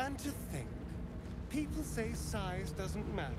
And to think, people say size doesn't matter.